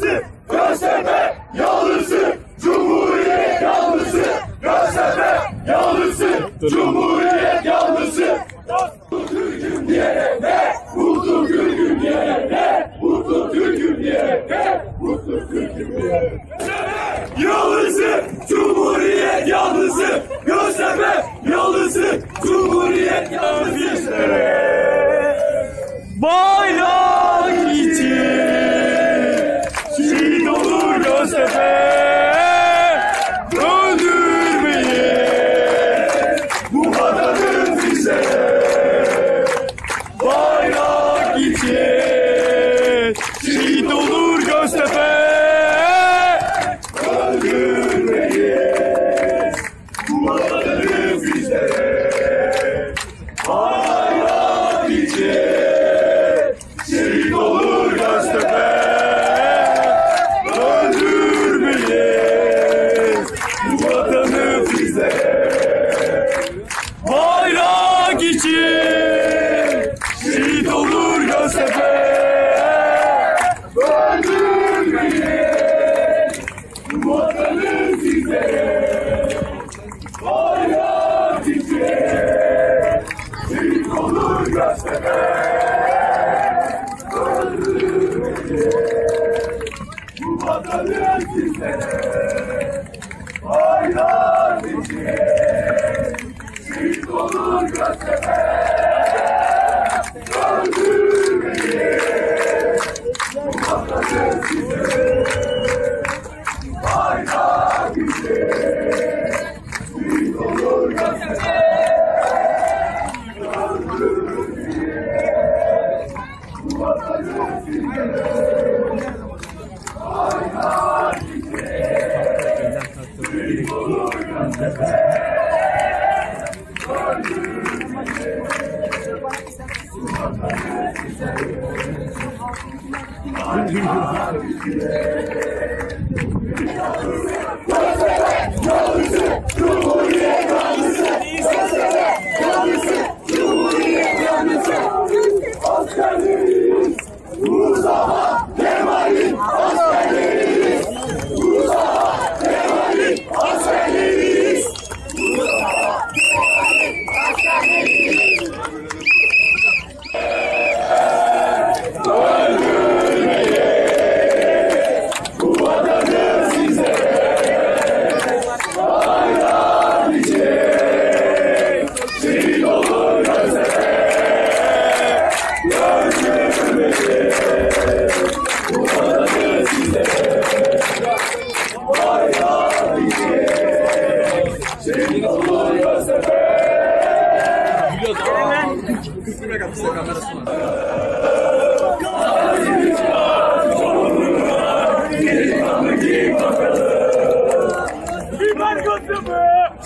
yanlısı. Göztepe yanlısı, Cumhuriyet yanlısı. Göztepe yanlısı, Cumhuriyet yanlısı. Türk'üm diyerek ne? Mutlu Türk'üm diyerek ne? Mutlu Türk'üm diyerek ne? Mutlu Türk'üm diyerek Yalısı, Cumhuriyet yanlısı. Göztepe yalısı, Cumhuriyet yanlısı. Bayrak için şehit olur Göztepe. Öldürmeyin bu vatanın bize. Bayrak için şehit olur Göztepe. Öldürmeyin bu vatanın bize. Bayrak için şehit olur Göztepe. Öldürmeyin bu vatanı bize. Bayrak için Bu vatanın sizlere bayrak için şehit olur Göztepe. Bu vatanın sizlere askerleriyiz. Mustafa Kemal'in askerleriyiz. Mustafa Kemal'in askerleriyiz. Bu vatanı size bayrak için şehit olur Göztepe. Öldürmeyin bu vatanı size bayrak için şehit olur Göztepe. Biber götü mü?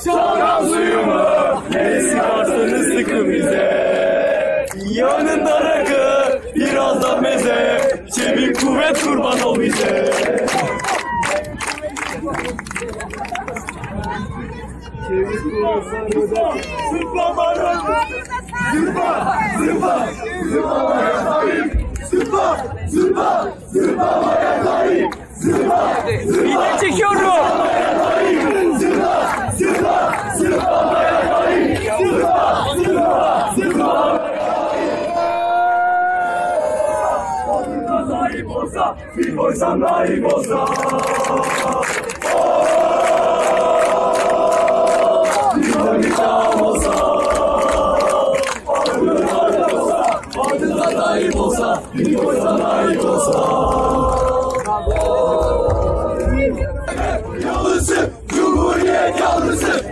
Şalgam suyu mu? Neresi karşınız sıkın bize. Yanında biraz meze. Çevik kuvvet kurban ol bize. Zıpla, Çekiyorum. zıplamaya Kadına sahip olsa, bir koysan layık olsa. İkosa, İkosa. Yanlısı, Cumhuriyet yanlısı,